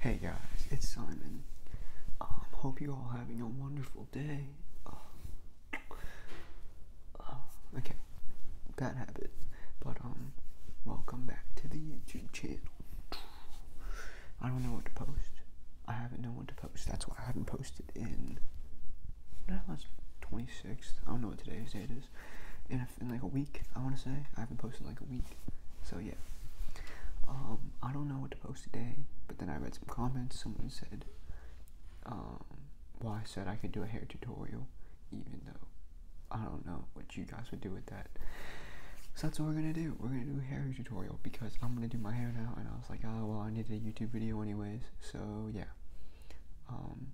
Hey guys, it's Simon. Um, hope you're all having a wonderful day. Uh, okay, bad habit, but um, welcome back to the YouTube channel. I don't know what to post. I haven't known what to post. That's why I haven't posted in. What was 26th? I don't know what today's date is. In, a, in like a week, I want to say. I haven't posted in like a week. So yeah. Um, I don't know what to post today, but then I read some comments. Someone said, um, well, I said I could do a hair tutorial, even though I don't know what you guys would do with that. So that's what we're gonna do. We're gonna do a hair tutorial because I'm gonna do my hair now, and I was like, oh well, I needed a YouTube video anyways. So yeah. Um,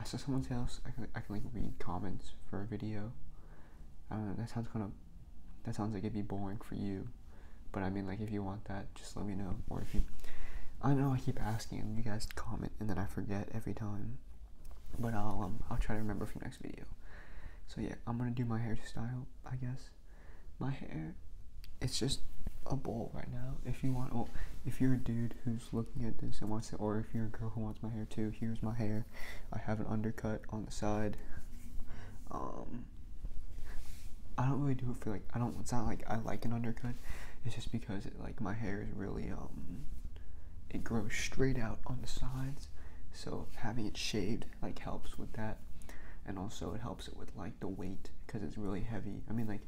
I saw someone else. I can I can like read comments for a video. I don't know. That sounds kind of. That sounds like it'd be boring for you. But I mean, like, if you want that, just let me know. Or if you, I know I keep asking and you guys comment and then I forget every time. But I'll um, I'll try to remember for next video. So yeah, I'm gonna do my hairstyle. I guess my hair, it's just a bowl right now. If you want, well, if you're a dude who's looking at this and wants it, or if you're a girl who wants my hair too, here's my hair. I have an undercut on the side. Um, I don't really do it for like I don't. It's not like I like an undercut. It's just because it, like my hair is really um, it grows straight out on the sides, so having it shaved like helps with that, and also it helps it with like the weight because it's really heavy. I mean like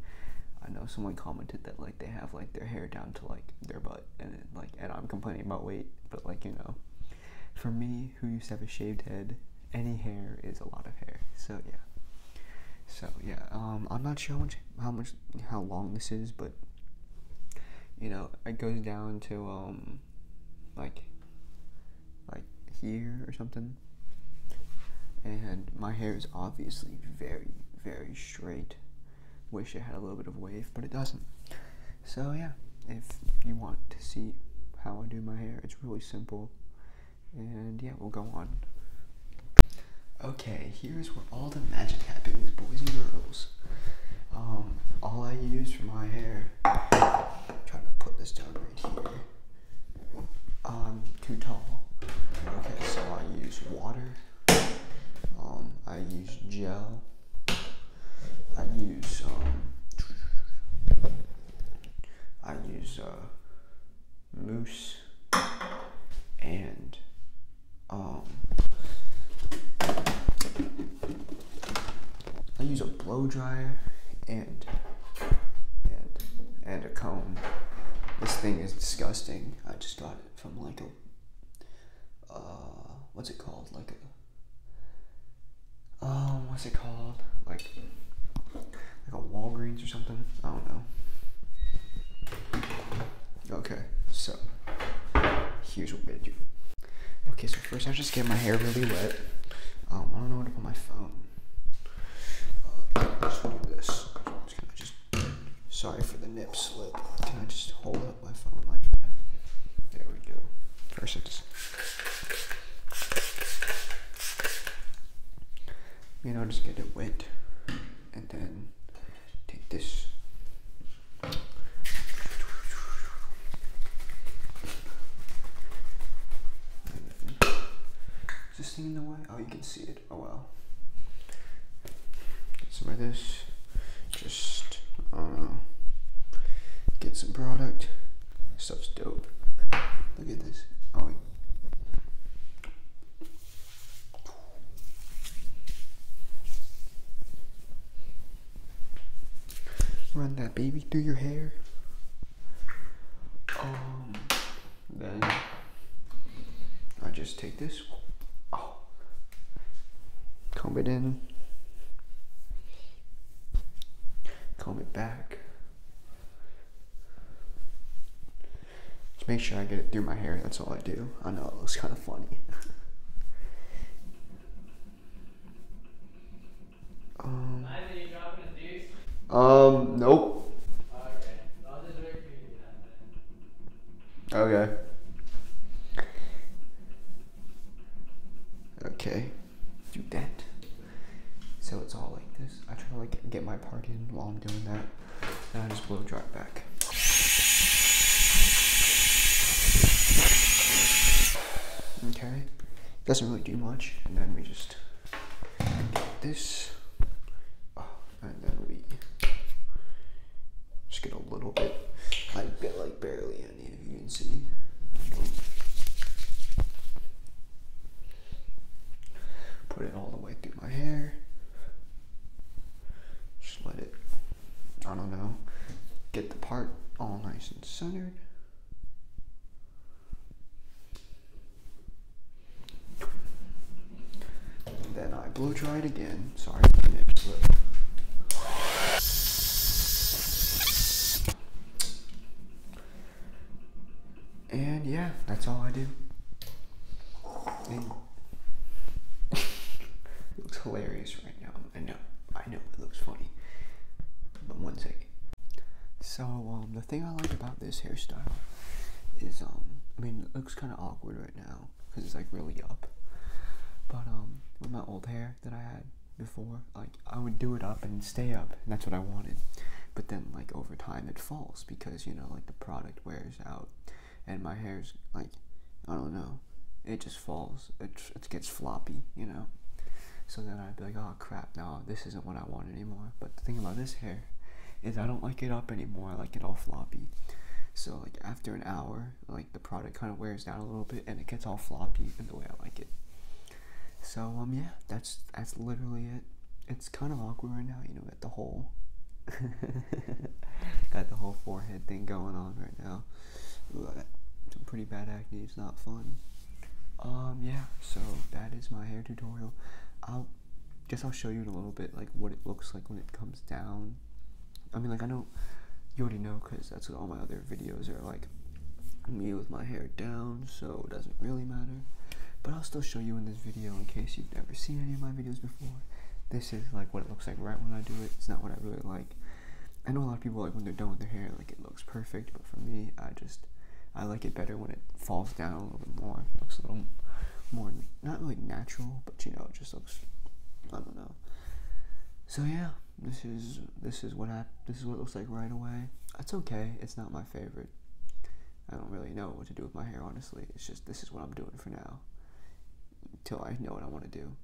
I know someone commented that like they have like their hair down to like their butt, and like and I'm complaining about weight, but like you know, for me who used to have a shaved head, any hair is a lot of hair. So yeah. So yeah, um, I'm not sure how much, how much, how long this is, but you know, it goes down to um, like, like here or something. And my hair is obviously very, very straight. Wish it had a little bit of wave, but it doesn't. So yeah, if you want to see how I do my hair, it's really simple. And yeah, we'll go on. Okay, here's where all the magic happens, boys and girls. Um, all I use for my hair, try to put this down right here. I'm too tall. Okay, so I use water. Um, I use gel. I use um, I use uh, mousse and um I use a blow dryer and and and a comb. This thing is disgusting. I just got it from like a uh what's it called? Like a um what's it called? Like like a Walgreens or something. I don't know. Okay, so here's what we do. Okay, so first I just get my hair really wet. Um, I don't know where to put my phone. Uh, just do this. Can I just, sorry for the nip slip. First I just, you know, just get it wet. And then take this. Is this thing in the way? Oh, you can see it. Oh well. Get some of this. Just, know. Get some product. This stuff's dope. Look at this. Run that baby through your hair. Um, then I just take this. Oh, comb it in. Comb it back. Make sure I get it through my hair. That's all I do. I know it looks kind of funny. um, um, nope. Okay. Okay. Do that. So it's all like this. I try to like get my part in while I'm doing that. And I just blow dry back. Okay. doesn't really do much, and then we just get this, oh, and then we just get a little bit. I get like barely any, if you can see. Put it all the way through my hair. Just let it, I don't know, get the part all nice and centered. then I blow dry it again. Sorry, And yeah, that's all I do. And it looks hilarious right now. I know, I know it looks funny. But one second. So, um, the thing I like about this hairstyle is, um, I mean, it looks kind of awkward right now because it's like really up. But, um, with my old hair that I had before, like, I would do it up and stay up, and that's what I wanted. But then, like, over time it falls because, you know, like the product wears out and my hair's like, I don't know, it just falls. It, it gets floppy, you know. So then I'd be like, oh crap, no, this isn't what I want anymore. But the thing about this hair is I don't like it up anymore. I like it all floppy. So like after an hour, like the product kind of wears down a little bit and it gets all floppy in the way I like it. So um yeah, that's that's literally it. It's kind of awkward right now, you know, got the whole got the whole forehead thing going on right now. Some pretty bad acne. It's not fun. Um, yeah. So that is my hair tutorial. I'll guess I'll show you in a little bit like what it looks like when it comes down. I mean, like I know you already know because that's what all my other videos are like. Me with my hair down, so it doesn't really matter. But I'll still show you in this video in case you've never seen any of my videos before. This is like what it looks like right when I do it. It's not what I really like. I know a lot of people like when they're done with their hair, like it looks perfect, but for me, I just I like it better when it falls down a little bit more. It looks a little more not really natural, but you know, it just looks I don't know. So yeah, this is this is what I this is what it looks like right away. It's okay. It's not my favorite. I don't really know what to do with my hair honestly. It's just this is what I'm doing for now. Until I know what I want to do.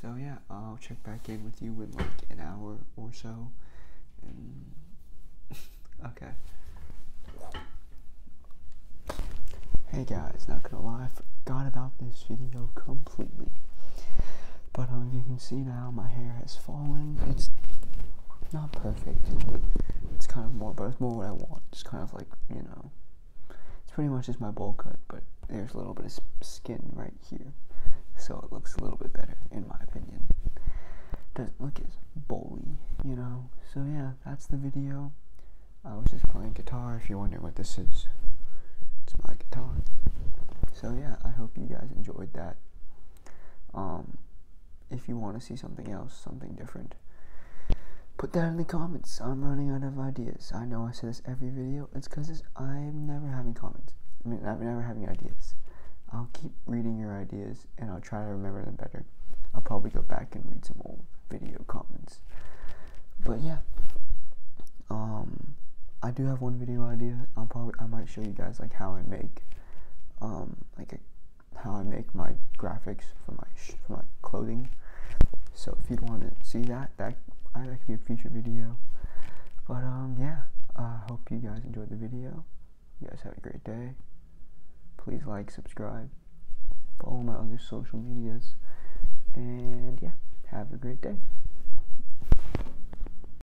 So yeah, I'll check back in with you in like an hour or so. And okay. Hey guys, not gonna lie, I forgot about this video completely. But um, you can see now my hair has fallen. It's not perfect. It's kind of more, but it's more what I want. It's kind of like, you know, it's pretty much just my bowl cut, but there's a little bit of skin right here. So it looks a little bit better, in my opinion. Doesn't look as bowly, you know? So yeah, that's the video. I was just playing guitar if you're wondering what this is it's my guitar. So yeah, I hope you guys enjoyed that. Um, if you want to see something else, something different, put that in the comments. I'm running out of ideas. I know I say this every video. It's because I'm never having comments. I mean, I'm never having ideas. I'll keep reading your ideas and I'll try to remember them better. I'll probably go back and read some old video comments. But yeah. Um, I do have one video idea. I'll probably I might show you guys like how I make um like a, how I make my graphics for my for my clothing. So if you'd want to see that, that uh, that could be a future video. But um yeah, I uh, hope you guys enjoyed the video. You guys have a great day. Please like, subscribe, follow my other social medias, and yeah, have a great day.